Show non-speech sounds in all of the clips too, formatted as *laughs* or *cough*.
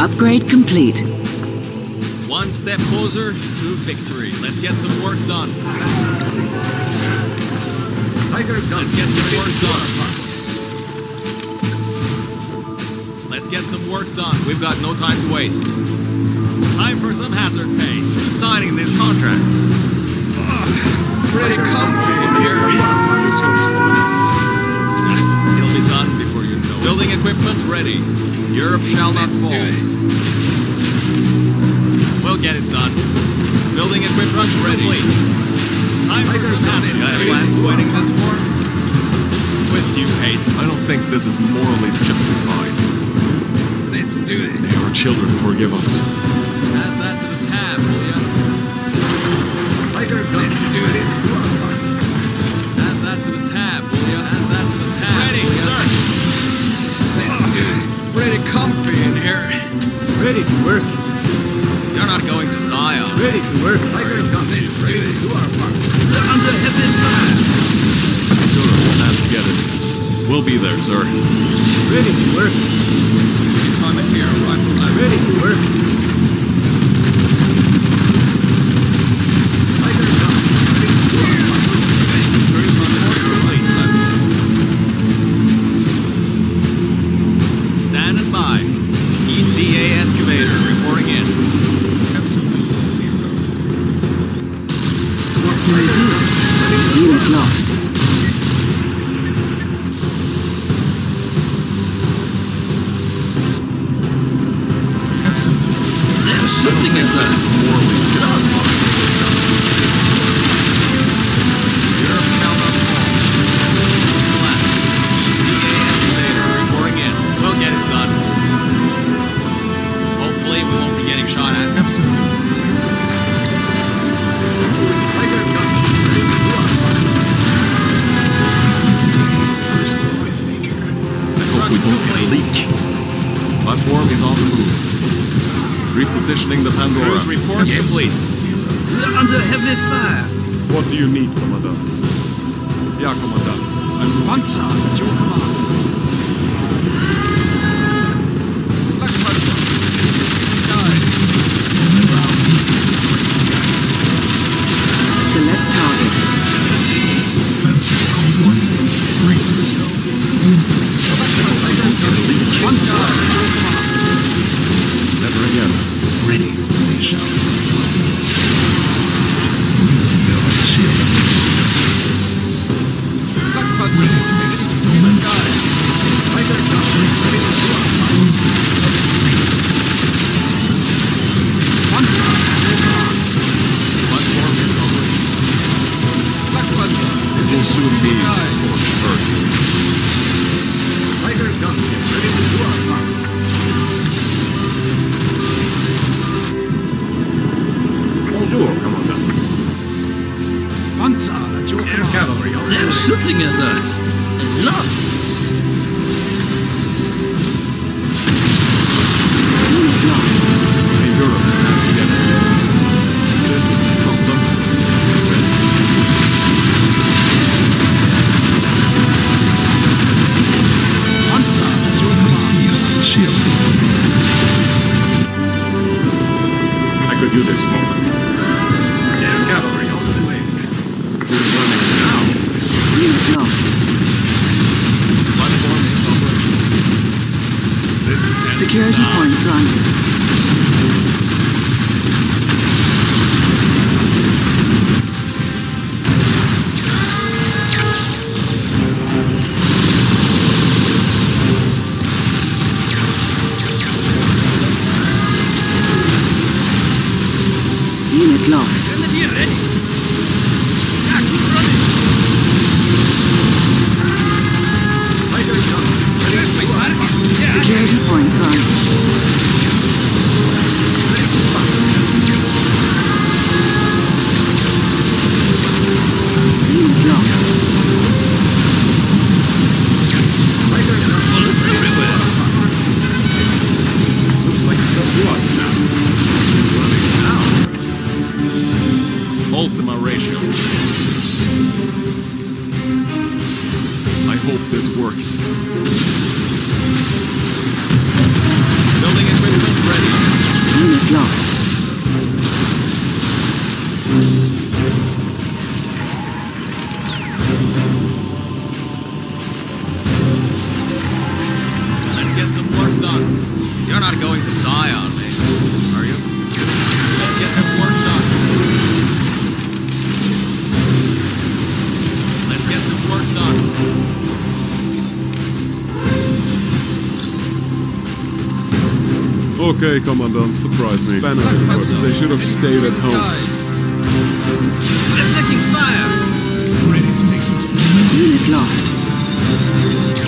Upgrade complete. One step closer to victory. Let's get some work done. Let's get some work done. Let's get some work done. We've got no time to waste. Time for some hazard pay. Who's signing these contracts? Pretty comfy in here. It'll be done before you know it. Building equipment ready. Europe shall not fall. We'll get it done. Building equipment ready. Time for some hazard pay. Winning this war with due haste. I don't think this is morally justified. Let's do it. May our children forgive us. Add that to the tab, will ya? Let's do it. Ready to work. You're not going to die on Ready to work. Tiger Guns is ready. Under heavy fire. Europe, stand together. We'll be there, sir. Ready to work. Time it's here, rifle. I'm Ready to work. Pandora. Cruise report complete. They're under heavy fire. What do you need, Commandant? Ja, Commandant. I'm Panzer at your command. Select target. Never 30 points on you. Unit lost. Okay, Commandant, surprise me. Banner reports. They should have stayed at home. They're taking fire! Ready to make some snowmen? Unit lost.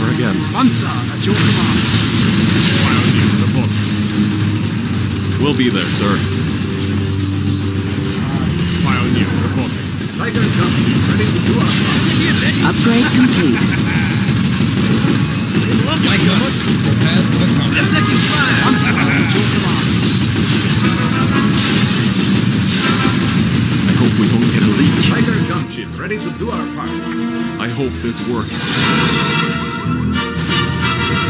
Never again. Hunter, at your command. We'll be there, sir. Tiger gunship ready to do our part. Upgrade complete. Like us. Prepared for combat. They're taking fire! Hunter, at your command. I hope we don't get a leak. Tiger gunship ready to do our part. I hope this works.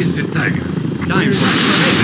is the tiger. Time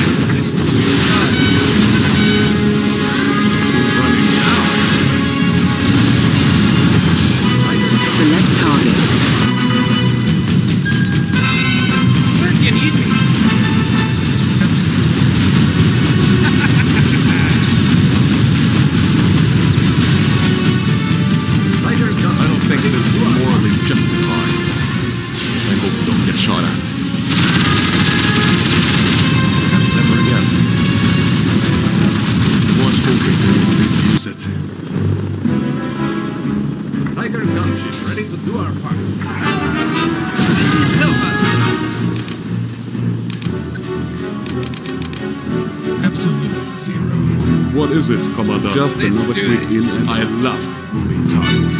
What is it, Commandant? Just Let's another do quick this. in and I love moving targets.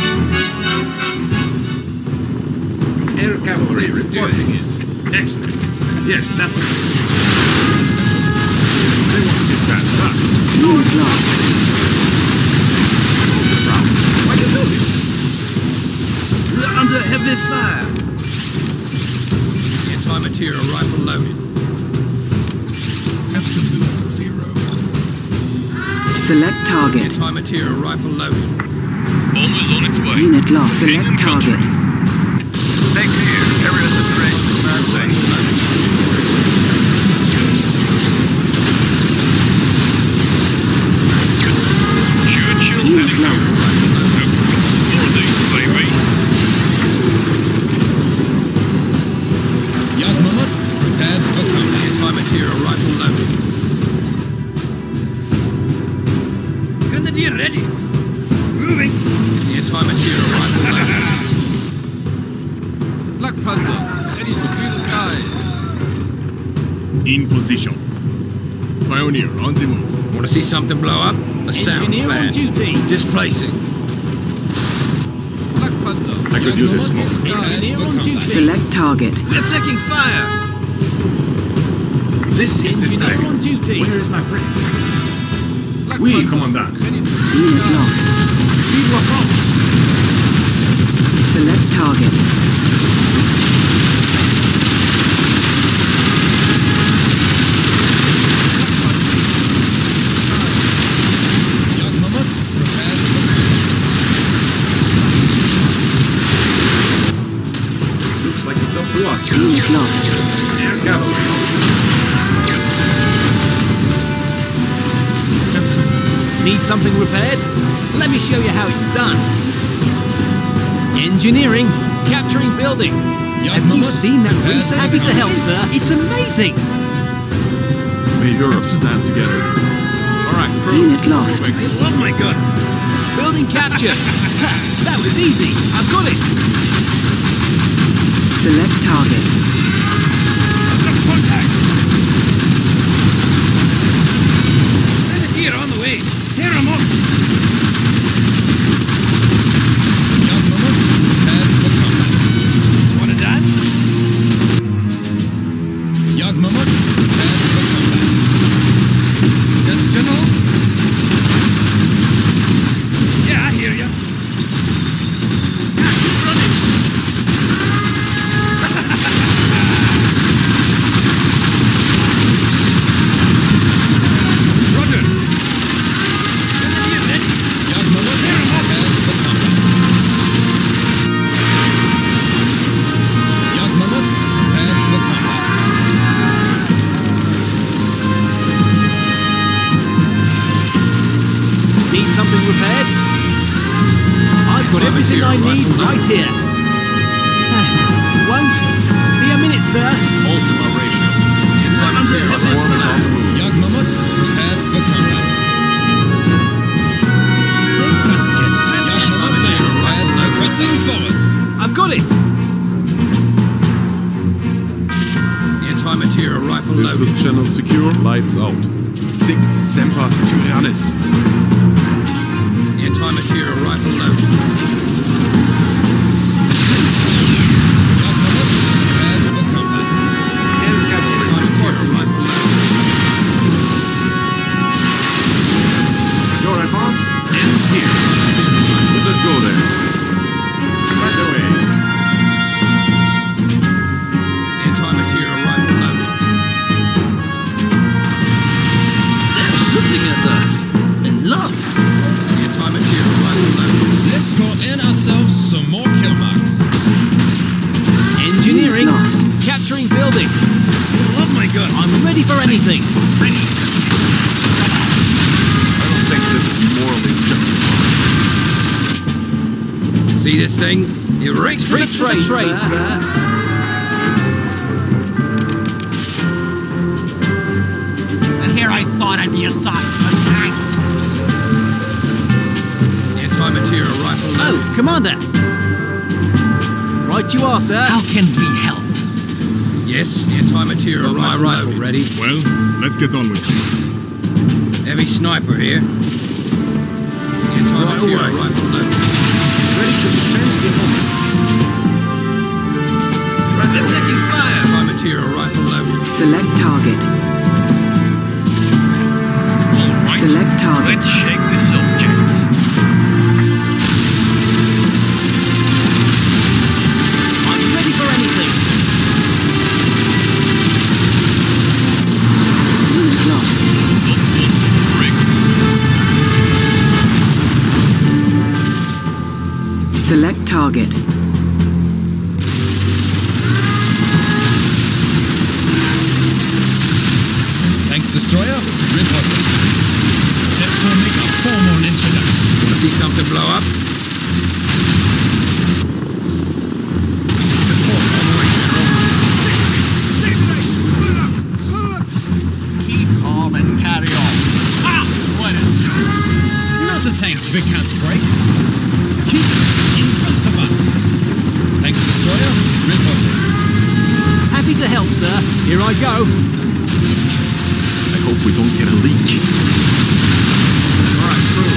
Air cavalry reporting in. Excellent. Yes, that way. They want to get past us. Unit lost. What's the problem? Why you do this? We're under heavy fire! Anti-material rifle loaded. Absolute zero. Select target. Anti-material rifle loaded. Bomber's on its way. Unit lost. Select target. Stay clear. Area separation from Pioneer, on the move. Want to see something blow up? A sound Engineer plan. on duty. Displacing. Black Panzer, I could use a smoke. Engineer on duty. Select target. We're taking fire! This is the Engineer day. on duty. Where is my bridge? Black Oui, Panzer, commandant. ready to Unit lost. Select target. Need something repaired? Let me show you how it's done. Engineering, capturing building. Young Have you seen that prepared Happy to help, sir. It's amazing. May Europe stand together. All right, crew. Unit lost. I love my gun. Building captured. Ha, *laughs* that was easy. I've got it. Select target. you prepared for pressing forward. I've got it. Anti-material rifle This loaded. is channel secure. Lights out. Sic semper tyrannis. Anti-material rifle loaded. Young Mummet, prepared for combat. Anti-material rifle loaded. Your advance ends here. Some more kill marks. Engineering. Lost. Capturing building. Love my gun. I'm ready for anything. Ready. I don't think this is morally justified. See this thing? It rakes Free trade, sir. sir. And here I thought I'd be a side. Oh, Commander. Right you are, sir. How can we help? Yes, anti-material Got my rifle rifle loaded. ready. Well, let's get on with this. Heavy sniper here. Anti-material Right away. rifle loaded. Ready to defend the home. They're taking fire. Anti-material rifle loaded. Select target. Target. Get a leak. Alright, crew.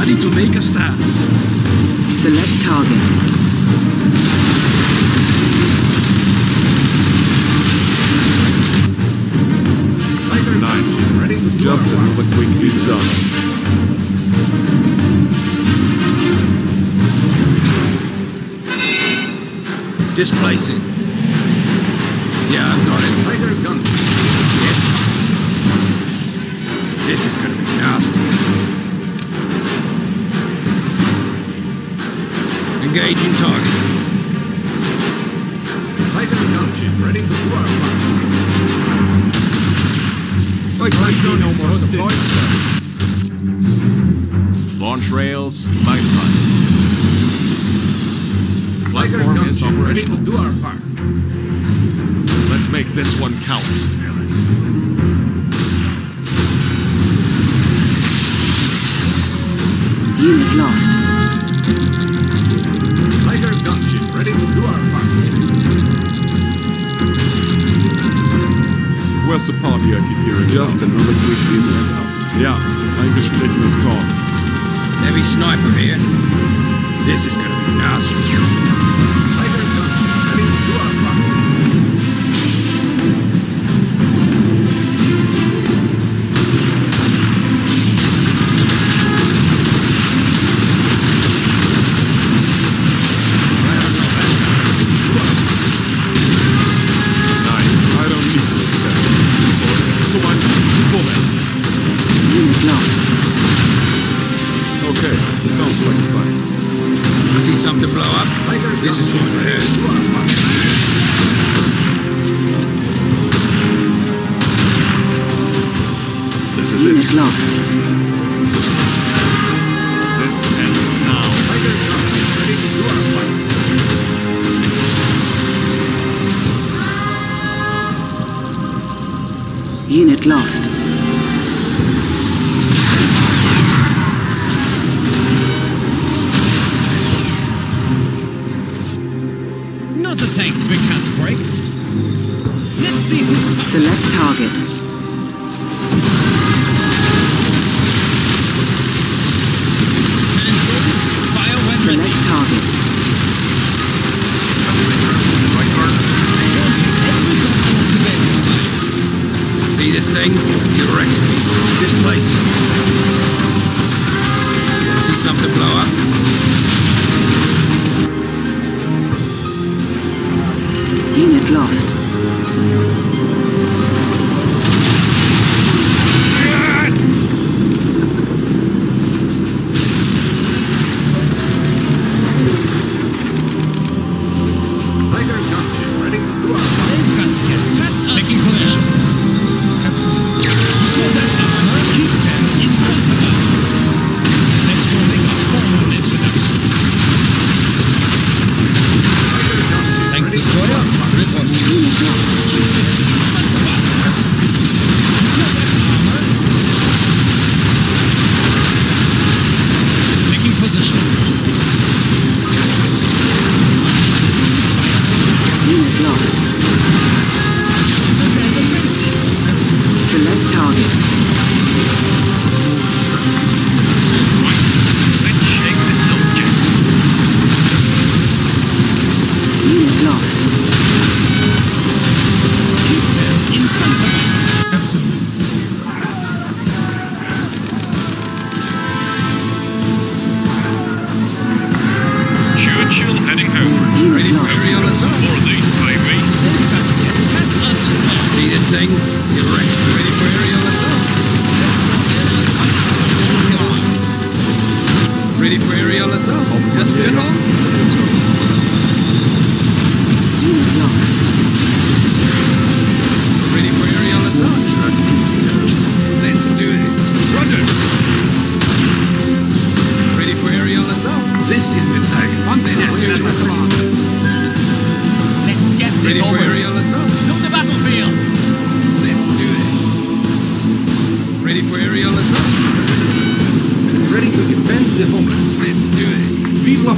I need to make a stand. Select target. Nine. Ready to Just another quick is Displacing. Yeah, I've got it. Tiger gun. Yes. This is gonna be nasty. Engaging target. Gunship. Ready to do our part. Strike zone no more. Launch rails magnetized. Tiger Platform is gunship. Ready to do our part. Let's make this one count. Unit lost. Tiger gunship. Ready to do our part. Where's the party I keep hearing? Just another quick in and out. Yeah, eingeschlichen ist Korn. Heavy sniper here. This is gonna be nasty. Okay, sounds like a. Wanna see something to blow up? This is gunship. going to Ready hurt. to do our part. This is Unit it. lost. This ends now. Tiger gunship. Ready to do our part. Unit lost. Target.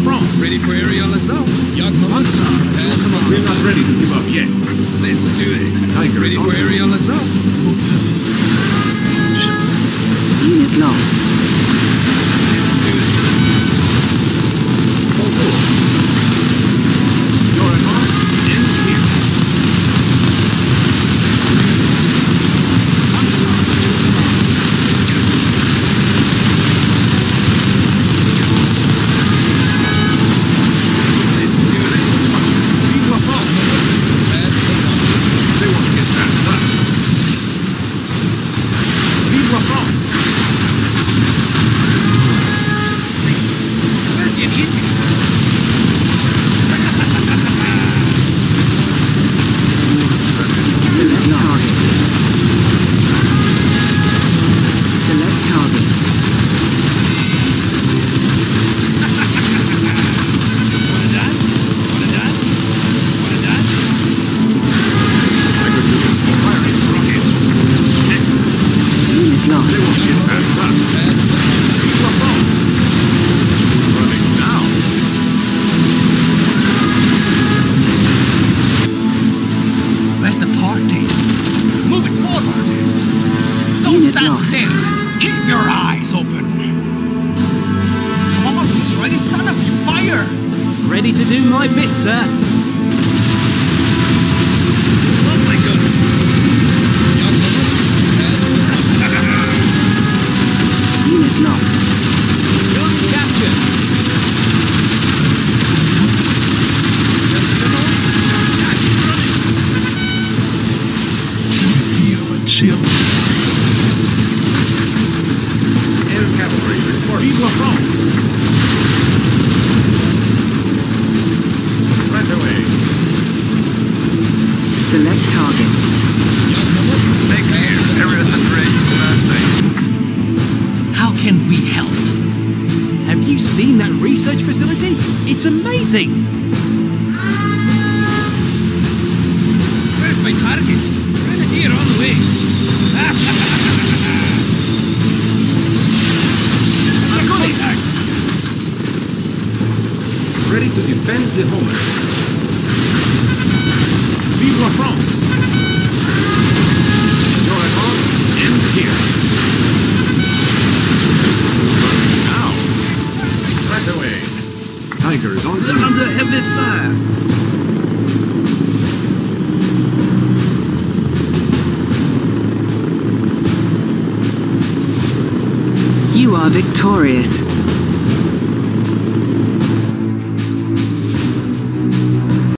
Ready for aerial assault? Young Monza. We're not ready to give up yet. Let's do it. Tiger ready for aerial assault? Also, unit lost. Thank you. Ready to do my bit, sir. target. Grenadier on the way. Ready to defend the homeland.